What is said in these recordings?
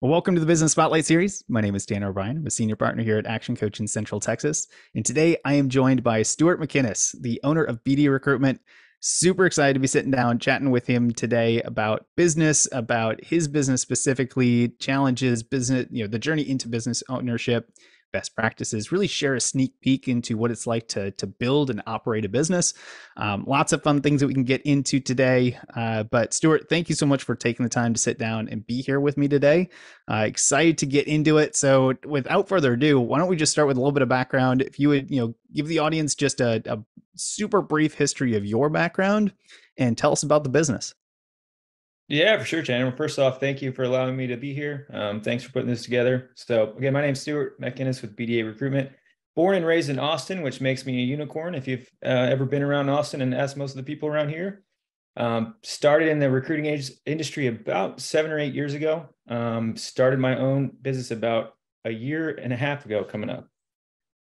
Well, welcome to the Business Spotlight series. My name is Dan O'Brien. I'm a senior partner here at Action Coach in Central Texas. And today I am joined by Stuart MacInnes, the owner of BDA Recruitment. Super excited to be sitting down chatting with him today about business, about his business specifically, challenges, business, you know, the journey into business ownership, best practices, really share a sneak peek into what it's like to, to build and operate a business. Um, lots of fun things that we can get into today. Uh, but Stuart, thank you so much for taking the time to sit down and be here with me today. Uh, excited to get into it. So without further ado, why don't we just start with a little bit of background? If you would, you know, give the audience just a, a super brief history of your background and tell us about the business. Yeah, for sure, Chandler. First off, thank you for allowing me to be here. Um, thanks for putting this together. So, again, my name's Stuart MacInnes with BDA Recruitment. Born and raised in Austin, which makes me a unicorn. If you've uh, ever been around Austin and asked most of the people around here, um, started in the recruiting age, industry about seven or eight years ago. Um, started my own business about a year and a half ago, coming up.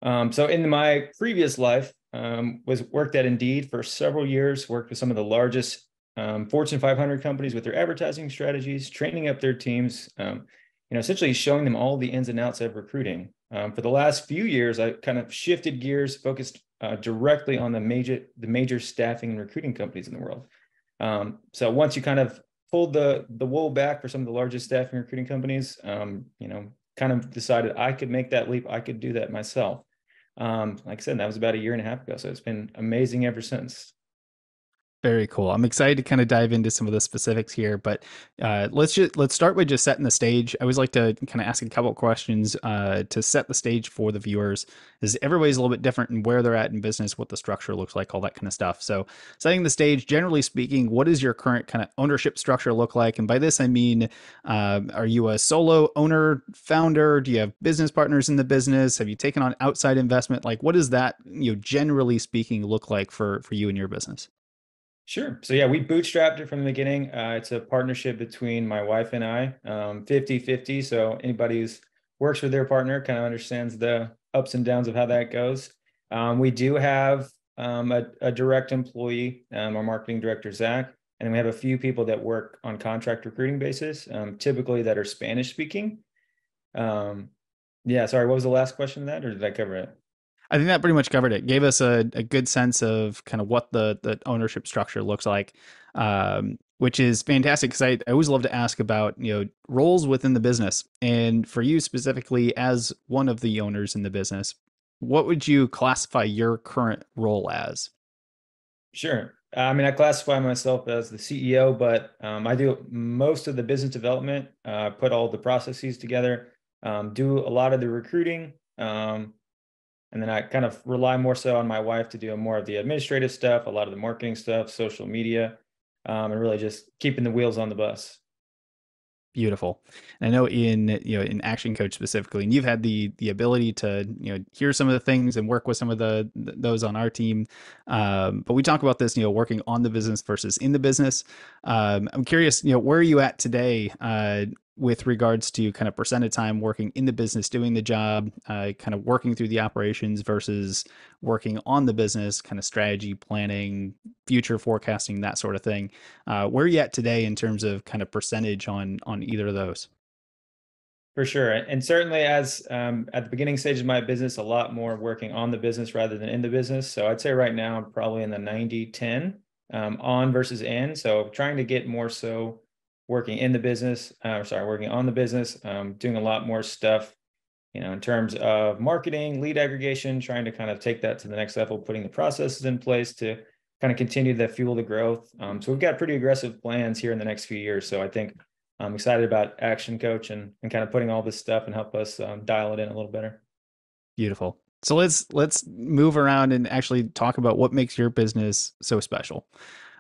Um, so, in my previous life, um, was worked at Indeed for several years. Worked with some of the largest um, Fortune 500 companies with their advertising strategies, training up their teams, um, you know, essentially showing them all the ins and outs of recruiting. Um, for the last few years, I kind of shifted gears, focused uh, directly on the major the major staffing and recruiting companies in the world. Um, so once you kind of pulled the the wool back for some of the largest staffing recruiting companies, um, you know, kind of decided I could make that leap. I could do that myself. Um, like I said, that was about a year and a half ago. So it's been amazing ever since. Very cool. I'm excited to kind of dive into some of the specifics here, but uh, let's just let's start by just setting the stage. I always like to kind of ask a couple of questions uh, to set the stage for the viewers. Is everybody's a little bit different in where they're at in business, what the structure looks like, all that kind of stuff. So, setting the stage, generally speaking, what does your current kind of ownership structure look like? And by this, I mean, uh, are you a solo owner, founder? Do you have business partners in the business? Have you taken on outside investment? Like, what does that, you know, generally speaking, look like for for you and your business? Sure. So yeah, we bootstrapped it from the beginning. Uh, it's a partnership between my wife and I, um, 50 50. So anybody who works with their partner kind of understands the ups and downs of how that goes. Um, we do have um, a, a, direct employee, um, our marketing director, Zach, and we have a few people that work on contract recruiting basis, um, typically that are Spanish speaking. Um, yeah, sorry, what was the last question of that, or did I cover it? I think that pretty much covered it. Gave us a, a good sense of kind of what the the ownership structure looks like, um, which is fantastic. Because I, I always love to ask about you know roles within the business, and for you specifically as one of the owners in the business, what would you classify your current role as? Sure. I mean, I classify myself as the CEO, but um, I do most of the business development, uh, put all the processes together, um, do a lot of the recruiting. Um, and then I kind of rely more so on my wife to do more of the administrative stuff, a lot of the marketing stuff, social media, um, and really just keeping the wheels on the bus. Beautiful. And I know in you know in Action Coach specifically, and you've had the the ability to you know hear some of the things and work with some of the those on our team. Um, but we talk about this, you know, working on the business versus in the business. Um, I'm curious, you know, where are you at today uh, with regards to kind of percent of time working in the business, doing the job, uh, kind of working through the operations versus working on the business, kind of strategy planning, future forecasting, that sort of thing. Uh, where are you at today in terms of kind of percentage on on either of those? For sure, and certainly as um, at the beginning stage of my business, a lot more working on the business rather than in the business. So I'd say right now I'm probably in the 90 10 um, on versus in. So trying to get more so working in the business, uh, sorry, working on the business, um, doing a lot more stuff, you know, in terms of marketing, lead aggregation, trying to kind of take that to the next level, putting the processes in place to kind of continue to fuel the growth. Um, so we've got pretty aggressive plans here in the next few years. So I think I'm excited about Action Coach and, and kind of putting all this stuff and help us um, dial it in a little better. Beautiful. So let's let's move around and actually talk about what makes your business so special.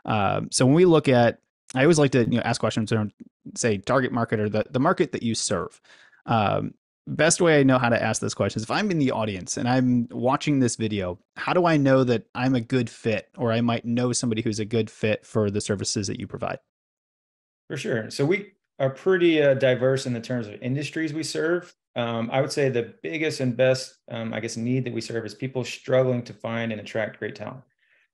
Um, so when we look at I always like to you know ask questions around say target market or the, the market that you serve. Um, best way I know how to ask this question is if I'm in the audience and I'm watching this video, how do I know that I'm a good fit or I might know somebody who's a good fit for the services that you provide? For sure. So we are pretty uh, diverse in the terms of industries we serve. Um, I would say the biggest and best, um, I guess, need that we serve is people struggling to find and attract great talent.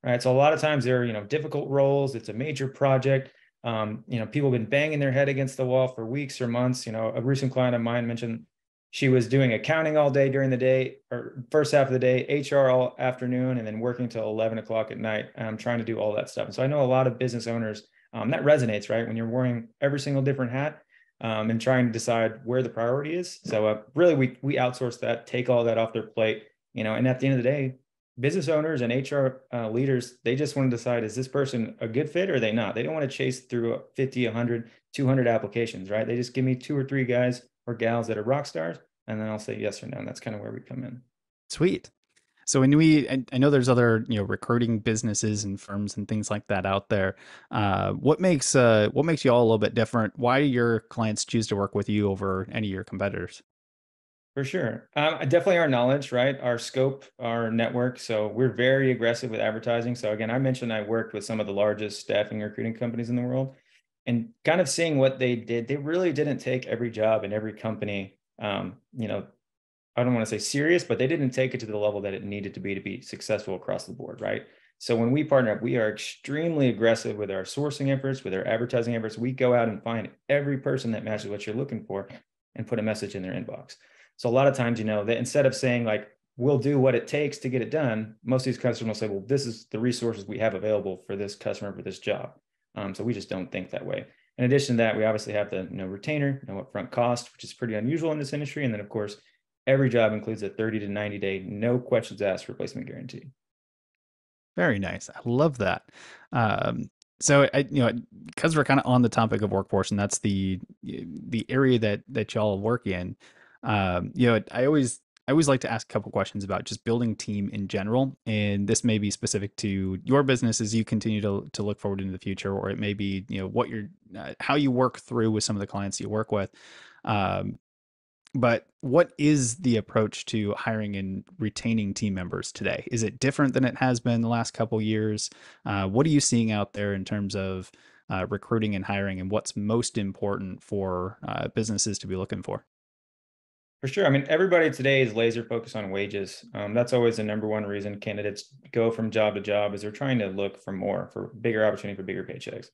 Right. So a lot of times there are, you know, difficult roles. It's a major project Um, you know, people have been banging their head against the wall for weeks or months. You know, a recent client of mine mentioned she was doing accounting all day during the day or first half of the day, HR all afternoon, and then working till 11 o'clock at night, um, trying to do all that stuff. And so I know a lot of business owners um, that resonates, right? When you're wearing every single different hat um, and trying to decide where the priority is. So uh, really, we we outsource that, take all that off their plate, you know. And at the end of the day, business owners and HR uh, leaders, they just want to decide is this person a good fit or are they not? They don't want to chase through 50, 100, 200 applications, right? They just give me two or three guys or gals that are rock stars, and then I'll say yes or no. And that's kind of where we come in. Sweet. So when we, I know there's other you know recruiting businesses and firms and things like that out there. Uh, what makes uh, what makes you all a little bit different? Why do your clients choose to work with you over any of your competitors? For sure. Um, definitely our knowledge, right? Our scope, our network. So we're very aggressive with advertising. So again, I mentioned I worked with some of the largest staffing recruiting companies in the world and kind of seeing what they did. They really didn't take every job in every company, um, you know, I don't want to say serious, but they didn't take it to the level that it needed to be to be successful across the board, right? So when we partner up, we are extremely aggressive with our sourcing efforts, with our advertising efforts. We go out and find every person that matches what you're looking for and put a message in their inbox. So a lot of times, you know, that instead of saying like, we'll do what it takes to get it done, most of these customers will say, well, this is the resources we have available for this customer for this job. Um, so we just don't think that way. In addition to that, we obviously have the you know, retainer, no upfront cost, which is pretty unusual in this industry. And then of course, every job includes a 30 to 90 day, no questions asked replacement guarantee. Very nice. I love that. Um, so I, you know, because we're kind of on the topic of workforce, and that's the the area that that y'all work in. Um, you know, I always I always like to ask a couple questions about just building team in general, and this may be specific to your business as you continue to to look forward into the future, or it may be you know what you're uh, how you work through with some of the clients you work with. Um, but what is the approach to hiring and retaining team members today? Is it different than it has been the last couple years? Uh, what are you seeing out there in terms of uh, recruiting and hiring, and what's most important for uh, businesses to be looking for? For sure. I mean, everybody today is laser focused on wages. Um, that's always the number one reason candidates go from job to job is they're trying to look for more, for bigger opportunity, for bigger paychecks.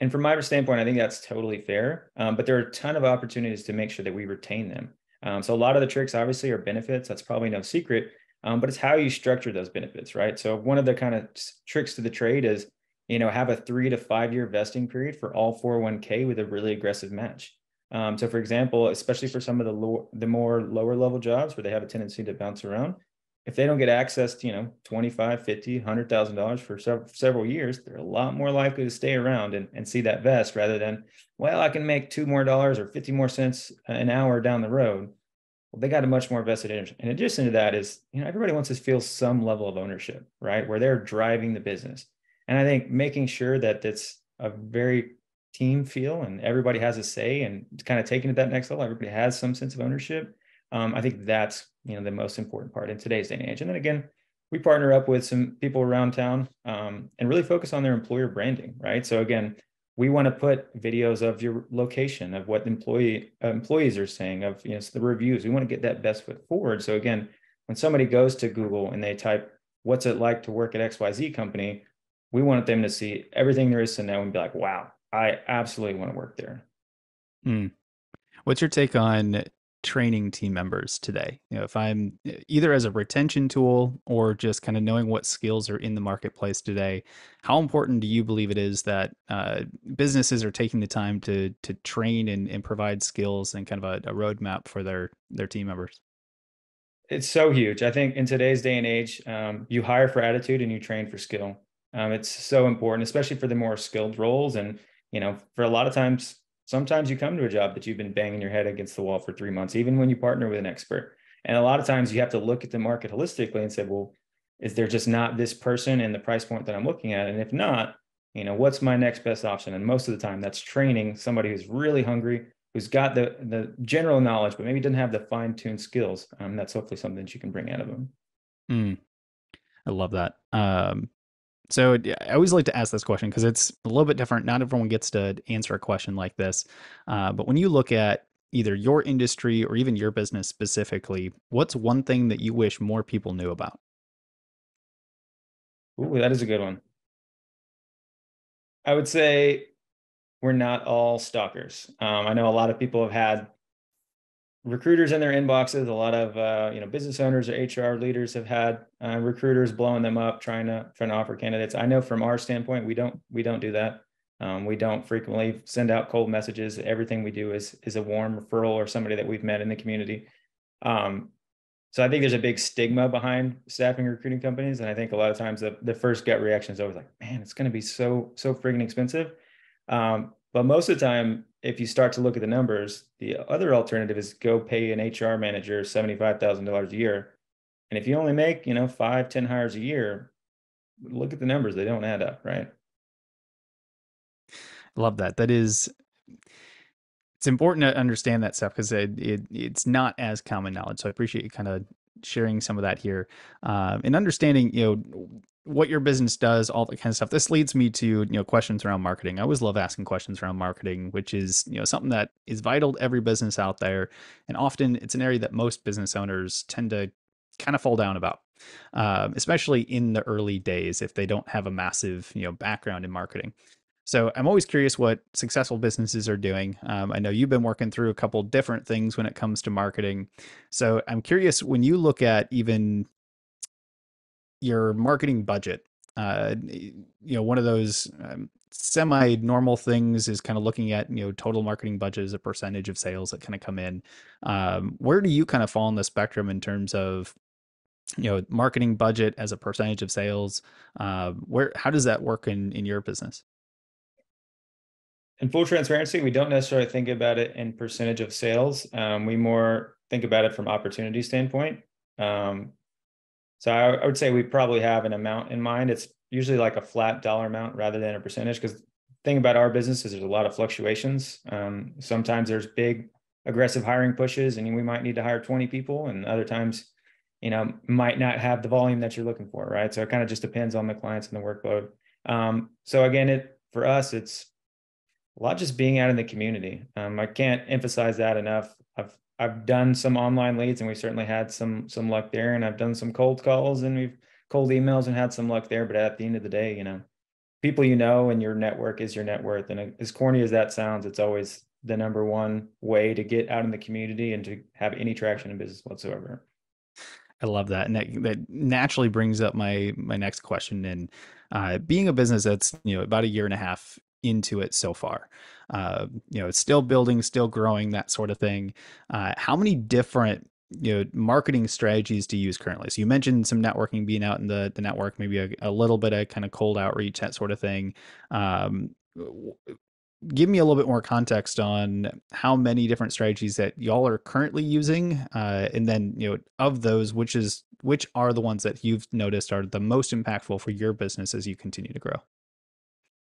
And from my standpoint, I think that's totally fair. Um, but there are a ton of opportunities to make sure that we retain them. Um, so a lot of the tricks obviously are benefits. That's probably no secret, um, but it's how you structure those benefits, right? So one of the kind of tricks to the trade is, you know, have a three to five year vesting period for all 401k with a really aggressive match. Um, so for example, especially for some of the the more lower level jobs where they have a tendency to bounce around, if they don't get access to, you know, 25, 50, $100,000 for several, several years, they're a lot more likely to stay around and, and see that vest rather than, well, I can make two more dollars or 50 more cents an hour down the road. Well, they got a much more vested interest. In addition to that is, you know, everybody wants to feel some level of ownership, right? Where they're driving the business. And I think making sure that it's a very team feel and everybody has a say and kind of taking it that next level, everybody has some sense of ownership um, I think that's you know the most important part in today's day and age. And then again, we partner up with some people around town um, and really focus on their employer branding, right? So again, we want to put videos of your location, of what employee uh, employees are saying, of you know the reviews. We want to get that best foot forward. So again, when somebody goes to Google and they type, "What's it like to work at XYZ company?" We want them to see everything there is to know and be like, "Wow, I absolutely want to work there." Mm. What's your take on training team members today you know if i'm either as a retention tool or just kind of knowing what skills are in the marketplace today how important do you believe it is that uh, businesses are taking the time to to train and, and provide skills and kind of a, a roadmap for their their team members it's so huge i think in today's day and age um, you hire for attitude and you train for skill um, it's so important especially for the more skilled roles and you know for a lot of times sometimes you come to a job that you've been banging your head against the wall for three months, even when you partner with an expert. And a lot of times you have to look at the market holistically and say, well, is there just not this person and the price point that I'm looking at? And if not, you know, what's my next best option? And most of the time that's training somebody who's really hungry, who's got the the general knowledge, but maybe doesn't have the fine-tuned skills. Um, that's hopefully something that you can bring out of them. Mm, I love that. Um, so I always like to ask this question because it's a little bit different. Not everyone gets to answer a question like this. Uh, but when you look at either your industry or even your business specifically, what's one thing that you wish more people knew about? Ooh, that is a good one. I would say we're not all stalkers. Um, I know a lot of people have had recruiters in their inboxes. A lot of uh, you know business owners or HR leaders have had uh, recruiters blowing them up, trying to trying to offer candidates. I know from our standpoint, we don't we don't do that. Um, we don't frequently send out cold messages. Everything we do is is a warm referral or somebody that we've met in the community. Um, so I think there's a big stigma behind staffing recruiting companies, and I think a lot of times the, the first gut reaction is always like, "Man, it's going to be so so friggin' expensive." Um, but most of the time, if you start to look at the numbers, the other alternative is go pay an HR manager $75,000 a year. And if you only make, you know, five, 10 hires a year, look at the numbers. They don't add up, right? Love that. That is, it's important to understand that stuff because it, it, it's not as common knowledge. So I appreciate you kind of sharing some of that here uh, and understanding, you know, what your business does, all that kind of stuff. This leads me to you know questions around marketing. I always love asking questions around marketing, which is you know something that is vital to every business out there, and often it's an area that most business owners tend to kind of fall down about, um, especially in the early days if they don't have a massive you know background in marketing. So I'm always curious what successful businesses are doing. Um, I know you've been working through a couple different things when it comes to marketing. So I'm curious when you look at even your marketing budget. Uh, you know, one of those um, semi-normal things is kind of looking at you know total marketing budget as a percentage of sales that kind of come in. Um, where do you kind of fall on the spectrum in terms of you know marketing budget as a percentage of sales? Uh, where how does that work in in your business? In full transparency, we don't necessarily think about it in percentage of sales. Um, we more think about it from opportunity standpoint. Um, so I, I, would say we probably have an amount in mind. It's usually like a flat dollar amount rather than a percentage. Because thing about our business is there's a lot of fluctuations. Um, sometimes there's big aggressive hiring pushes, and we might need to hire 20 people, and other times, you know, might not have the volume that you're looking for, right? So it kind of just depends on the clients and the workload. Um, so again, it for us, it's a lot just being out in the community. Um, I can't emphasize that enough. I've I've done some online leads and we certainly had some some luck there. And I've done some cold calls and we've cold emails and had some luck there. But at the end of the day, you know, people you know and your network is your net worth. And as corny as that sounds, it's always the number one way to get out in the community and to have any traction in business whatsoever. I love that, and that, that naturally brings up my my next question. And uh, being a business that's you know about a year and a half into it so far. Uh, you know, it's still building, still growing, that sort of thing. Uh, how many different you know marketing strategies to use currently? So you mentioned some networking, being out in the the network, maybe a, a little bit of kind of cold outreach, that sort of thing. Um, give me a little bit more context on how many different strategies that y'all are currently using uh, and then you know of those which is which are the ones that you've noticed are the most impactful for your business as you continue to grow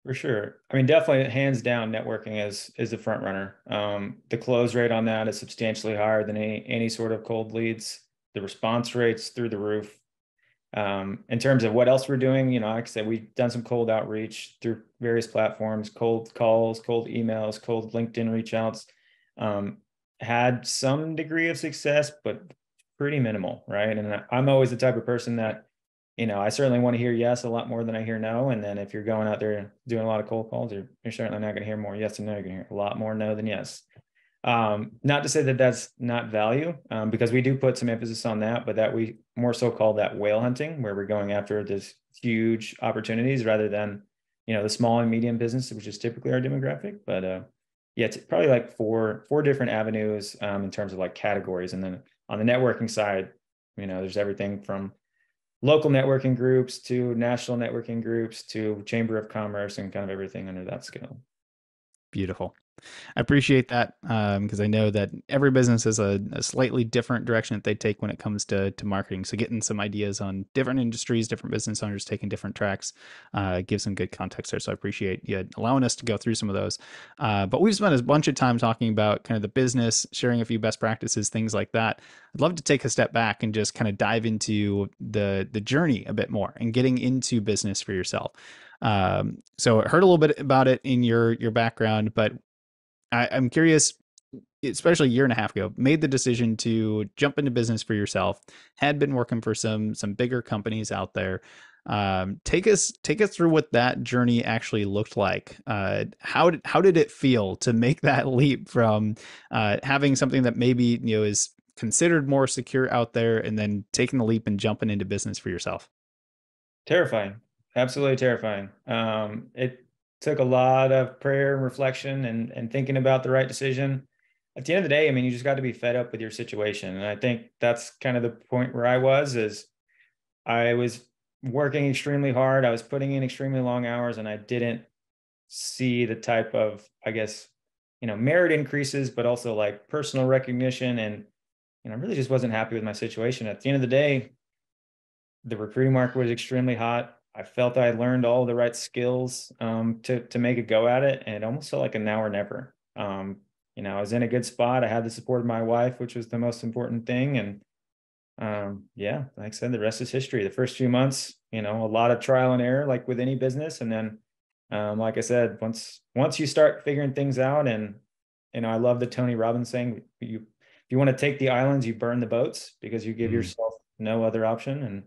for sure. I mean, definitely hands down networking is is the front runner. Um, the close rate on that is substantially higher than any any sort of cold leads. The response rates through the roof. Um, in terms of what else we're doing, you know, like I said, we've done some cold outreach through various platforms, cold calls, cold emails, cold LinkedIn reach outs. Um, had some degree of success, but pretty minimal, right? And I'm always the type of person that you know, I certainly want to hear yes a lot more than I hear no. And then if you're going out there doing a lot of cold calls, you're, you're certainly not going to hear more yes and no. You're going to hear a lot more no than yes. Um, not to say that that's not value, um, because we do put some emphasis on that, but that we more so call that whale hunting, where we're going after this huge opportunities rather than, you know, the small and medium business, which is typically our demographic. But uh, yeah, it's probably like four four different avenues um, in terms of like categories, and then on the networking side, you know, there's everything from local networking groups to national networking groups to chamber of commerce and kind of everything under that scale. Beautiful I appreciate that because um, I know that every business has a, a, slightly different direction that they take when it comes to, to marketing. So getting some ideas on different industries, different business owners taking different tracks uh, gives some good context there. So I appreciate you allowing us to go through some of those. Uh, but we've spent a bunch of time talking about kind of the business, sharing a few best practices, things like that. I'd love to take a step back and just kind of dive into the the journey a bit more and getting into business for yourself. Um, so I heard a little bit about it in your your background, but I, I'm curious especially a year and a half ago, made the decision to jump into business for yourself. Had been working for some some bigger companies out there. Um, take us take us through what that journey actually looked like. Uh, how did how did it feel to make that leap from uh, having something that maybe you know is considered more secure out there, and then taking the leap and jumping into business for yourself? Terrifying, absolutely terrifying. Um, it took a lot of prayer and reflection and and thinking about the right decision. At the end of the day, I mean, you just got to be fed up with your situation, and I think that's kind of the point where I was. Is I was working extremely hard. I was putting in extremely long hours, and I didn't see the type of, I guess, you know, merit increases, but also like personal recognition, and you know, I really just wasn't happy with my situation. At the end of the day, the recruiting market was extremely hot. I felt I learned all the right skills um, to to make a go at it, and it almost felt like a now or never. Um, you know, I was in a good spot. I had the support of my wife, which was the most important thing, and um, yeah, like I said, the rest is history. The first few months, you know, a lot of trial and error, like with any business, and then, um, like I said, once once you start figuring things out, and you know, I love the Tony Robbins saying, you if you want to take the islands, you burn the boats because you give mm. yourself no other option, and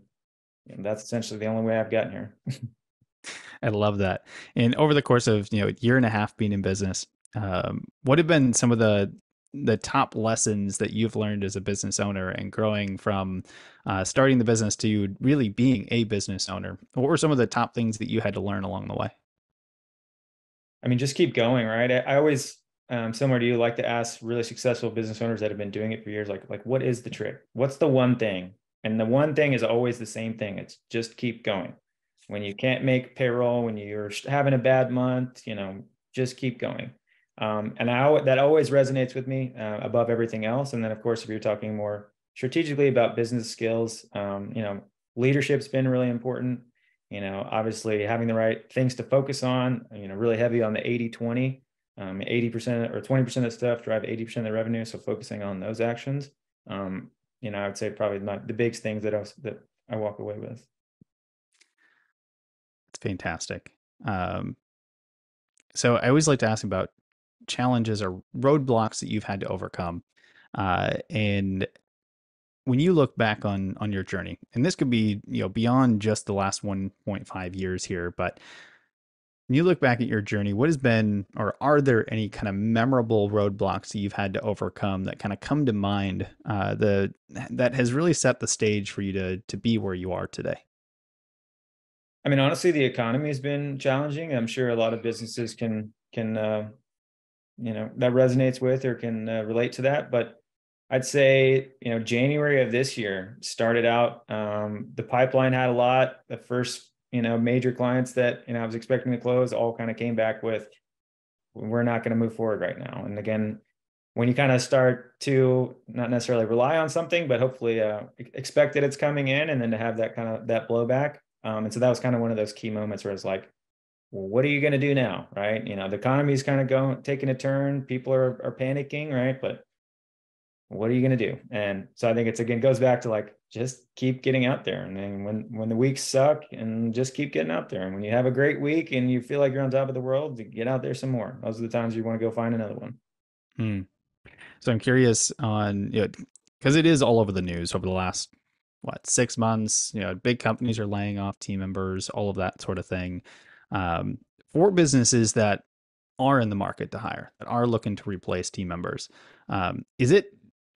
know, that's essentially the only way I've gotten here. I love that. And over the course of you know a year and a half being in business, um, what have been some of the the top lessons that you've learned as a business owner and growing from uh, starting the business to really being a business owner? What were some of the top things that you had to learn along the way? I mean, just keep going, right? I, I always, um, similar to you, like to ask really successful business owners that have been doing it for years, like, like what is the trick? What's the one thing? And the one thing is always the same thing. It's just keep going. When you can't make payroll, when you're having a bad month, you know, just keep going. Um, and I, that always resonates with me uh, above everything else. And then, of course, if you're talking more strategically about business skills, um, you know, leadership's been really important. You know, obviously having the right things to focus on, you know, really heavy on the 80 20, um, 80% or 20% of stuff drive 80% of the revenue. So focusing on those actions, um, you know, I would say probably my, the biggest things that I, was, that I walk away with. It's fantastic. Um, so I always like to ask about challenges or roadblocks that you've had to overcome. Uh, and when you look back on on your journey, and this could be you know beyond just the last 1.5 years here, but when you look back at your journey, what has been, or are there any kind of memorable roadblocks that you've had to overcome that kind of come to mind uh, the that has really set the stage for you to to be where you are today? I mean, honestly, the economy has been challenging. I'm sure a lot of businesses can can uh, you know that resonates with or can uh, relate to that but i'd say you know january of this year started out um, the pipeline had a lot the first you know major clients that you know i was expecting to close all kind of came back with we're not going to move forward right now and again when you kind of start to not necessarily rely on something but hopefully uh, expect that it's coming in and then to have that kind of that blowback um, and so that was kind of one of those key moments where it's like well, what are you going to do now? Right. You know, the economy is kind of going, taking a turn. People are, are panicking. Right. But what are you going to do? And so I think it's again goes back to like, just keep getting out there. And then when, when the weeks suck and just keep getting out there. And when you have a great week and you feel like you're on top of the world, get out there some more. Those are the times you want to go find another one. Hmm. So I'm curious on, you know, because it is all over the news over the last what six months you know big companies are laying off team members all of that sort of thing um, for businesses that are in the market to hire, that are looking to replace team members. Um, is it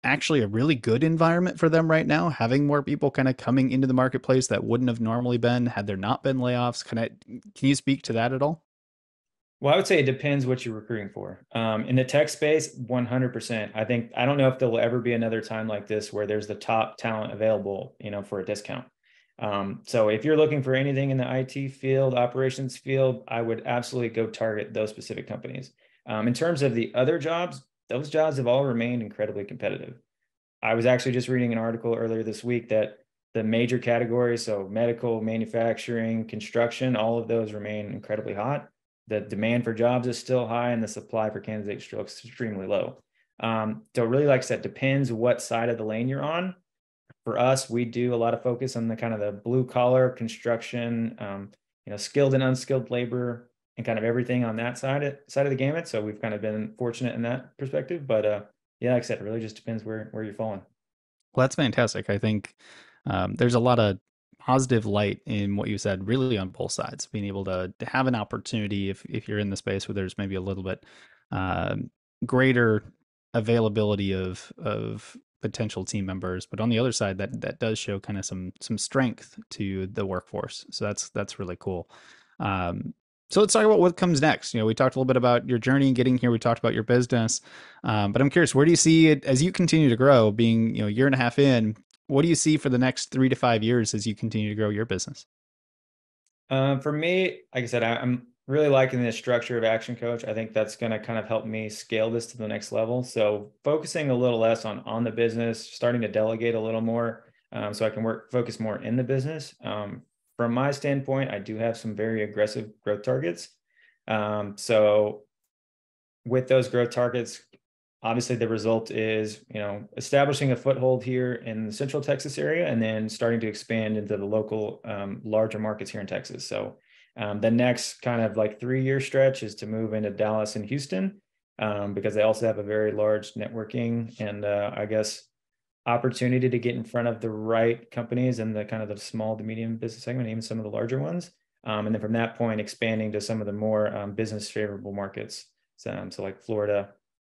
actually a really good environment for them right now, having more people kind of coming into the marketplace that wouldn't have normally been had there not been layoffs? Can I, can you speak to that at all? Well, I would say it depends what you're recruiting for. Um, in the tech space, 100%. I think I don't know if there will ever be another time like this where there's the top talent available, you know, for a discount. Um, so if you're looking for anything in the IT field, operations field, I would absolutely go target those specific companies. Um, in terms of the other jobs, those jobs have all remained incredibly competitive. I was actually just reading an article earlier this week that the major categories, so medical, manufacturing, construction, all of those remain incredibly hot. The demand for jobs is still high, and the supply for candidates is extremely low. Um, so, really, like I said, depends what side of the lane you're on for us, we do a lot of focus on the kind of the blue collar construction, um, you know, skilled and unskilled labor, and kind of everything on that side of, side of the gamut. So we've kind of been fortunate in that perspective. But uh, yeah, like I said, it really just depends where where you're falling. Well, that's fantastic. I think um, there's a lot of positive light in what you said, really on both sides. Being able to, to have an opportunity if if you're in the space where there's maybe a little bit uh, greater availability of of potential team members, but on the other side, that that does show kind of some some strength to the workforce. So that's that's really cool. Um, so let's talk about what comes next. You know, we talked a little bit about your journey getting here. We talked about your business, um, but I'm curious, where do you see it as you continue to grow? Being you know a year and a half in, what do you see for the next three to five years as you continue to grow your business? Um, for me, like I said, I, am really liking the structure of Action Coach. I think that's going to kind of help me scale this to the next level. So focusing a little less on on the business, starting to delegate a little more, um, so I can work focus more in the business. Um, from my standpoint, I do have some very aggressive growth targets. Um, so with those growth targets, obviously the result is you know establishing a foothold here in the central texas area and then starting to expand into the local um, larger markets here in texas so um, the next kind of like three year stretch is to move into dallas and houston um, because they also have a very large networking and uh, i guess opportunity to get in front of the right companies and the kind of the small to medium business segment even some of the larger ones um, and then from that point expanding to some of the more um, business favorable markets so, so like florida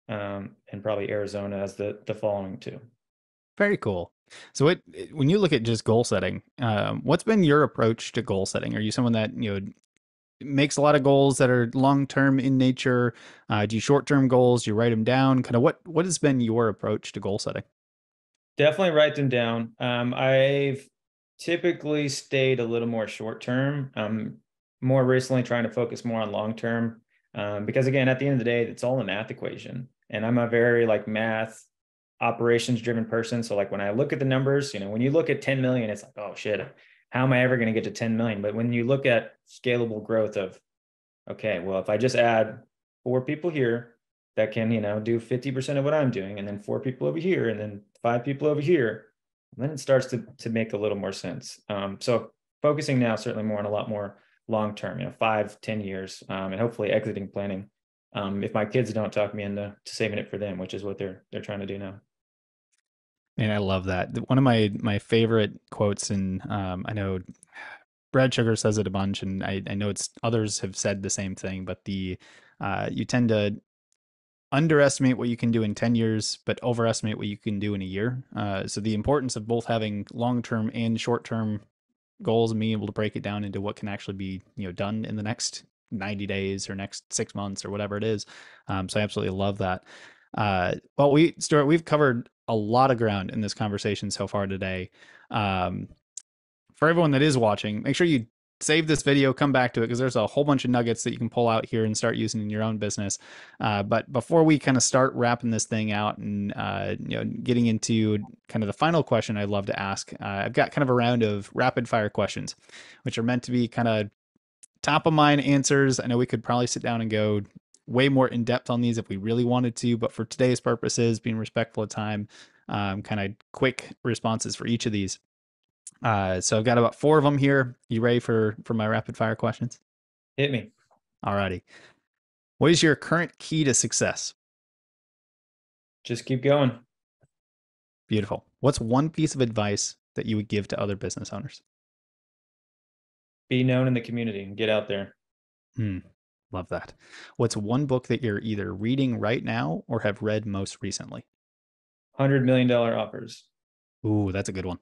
um, and probably Arizona as the the following two. Very cool. So, what when you look at just goal setting, um, what's been your approach to goal setting? Are you someone that you know makes a lot of goals that are long term in nature? Uh, do you short term goals? Do you write them down? Kind of what what has been your approach to goal setting? Definitely write them down. Um, I've typically stayed a little more short term. Um, more recently, trying to focus more on long term. Um, because again, at the end of the day, it's all a math equation and i'm a very like math operations driven person so like when i look at the numbers you know when you look at 10 million it's like oh shit how am i ever going to get to 10 million but when you look at scalable growth of okay well if i just add four people here that can you know do 50% of what i'm doing and then four people over here and then five people over here then it starts to, to make a little more sense um, so focusing now certainly more on a lot more long term you know five ten years um, and hopefully exiting planning um, if my kids don't talk me into saving it for them, which is what they're they're trying to do now. And I love that. One of my my favorite quotes, and um, I know Brad Sugars says it a bunch, and I, I know it's others have said the same thing. But the uh, you tend to underestimate what you can do in 10 years but overestimate what you can do in a year uh, so the importance of both having long-term and short-term goals and being able to break it down into what can actually be you know done in the next 90 days or next six months or whatever it is. Um, so I absolutely love that. Uh, well, we, Stuart, we've covered a lot of ground in this conversation so far today. Um, for everyone that is watching, make sure you save this video, come back to it because there's a whole bunch of nuggets that you can pull out here and start using in your own business. Uh, but before we kind of start wrapping this thing out and uh, you know getting into kind of the final question I'd love to ask, uh, I've got kind of a round of rapid fire questions, which are meant to be kind of top of mind answers. I know we could probably sit down and go way more in depth on these if we really wanted to, but for today's purposes, being respectful of time, um, kind of quick responses for each of these. Uh, so I've got about four of them here. You ready for for my rapid fire questions? Hit me. All righty. What is your current key to success? Just keep going. Beautiful. What's one piece of advice that you would give to other business owners? be known in the community and get out there. Hmm. Love that. What's one book that you're either reading right now or have read most recently? $100 million offers. Ooh, that's a good one.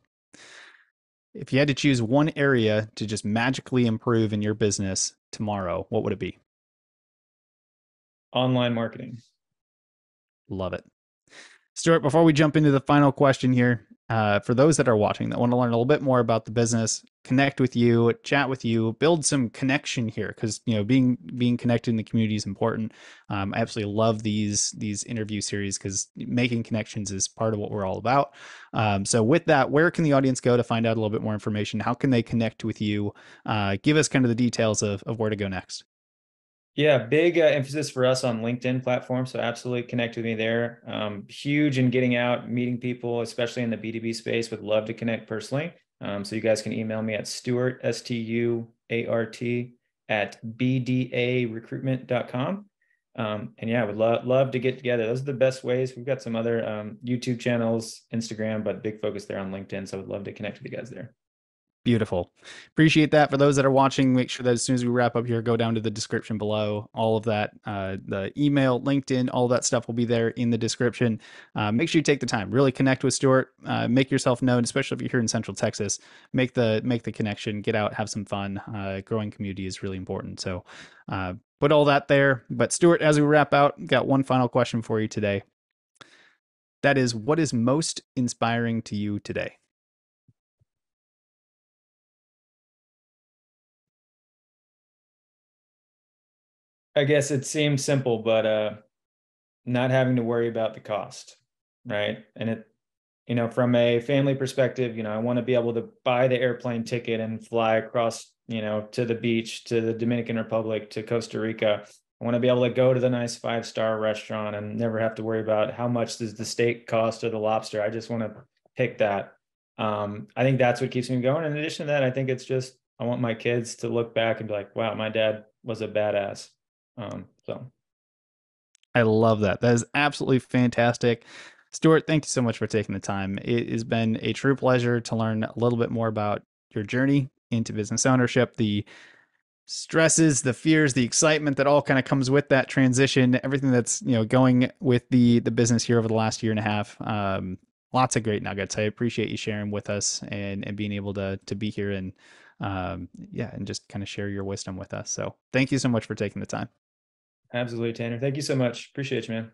If you had to choose one area to just magically improve in your business tomorrow, what would it be? Online marketing. Love it. Stuart, before we jump into the final question here, uh, for those that are watching that want to learn a little bit more about the business, connect with you, chat with you, build some connection here because you know being being connected in the community is important. Um, I absolutely love these these interview series because making connections is part of what we're all about. Um, so with that, where can the audience go to find out a little bit more information? How can they connect with you? Uh, give us kind of the details of of where to go next. Yeah, big uh, emphasis for us on LinkedIn platform. So absolutely connect with me there. Um, huge in getting out, meeting people, especially in the B2B space. Would love to connect personally. Um, so you guys can email me at Stuart, S T U A R T, at bdarecruitment.com. Um, and yeah, I would love love to get together. Those are the best ways. We've got some other um, YouTube channels, Instagram, but big focus there on LinkedIn. So I would love to connect with you guys there. Beautiful. Appreciate that. For those that are watching, make sure that as soon as we wrap up here, go down to the description below. All of that, uh, the email, LinkedIn, all that stuff will be there in the description. Uh, make sure you take the time, really connect with Stuart, uh, make yourself known, especially if you're here in Central Texas. Make the make the connection, get out, have some fun. Uh, growing community is really important. So, uh, put all that there. But Stuart, as we wrap out, got one final question for you today. That is, what is most inspiring to you today? I guess it seems simple, but uh, not having to worry about the cost, right? And it, you know, from a family perspective, you know, I want to be able to buy the airplane ticket and fly across, you know, to the beach, to the Dominican Republic, to Costa Rica. I want to be able to go to the nice five star restaurant and never have to worry about how much does the steak cost or the lobster. I just want to pick that. Um, I think that's what keeps me going. In addition to that, I think it's just I want my kids to look back and be like, wow, my dad was a badass. Um, so I love that. That is absolutely fantastic. Stuart, thank you so much for taking the time. It has been a true pleasure to learn a little bit more about your journey into business ownership, the stresses, the fears, the excitement that all kind of comes with that transition, everything that's, you know, going with the the business here over the last year and a half. Um, lots of great nuggets. I appreciate you sharing with us and and being able to to be here and um, yeah, and just kind of share your wisdom with us. So thank you so much for taking the time. Absolutely, Tanner. Thank you so much. Appreciate you, man.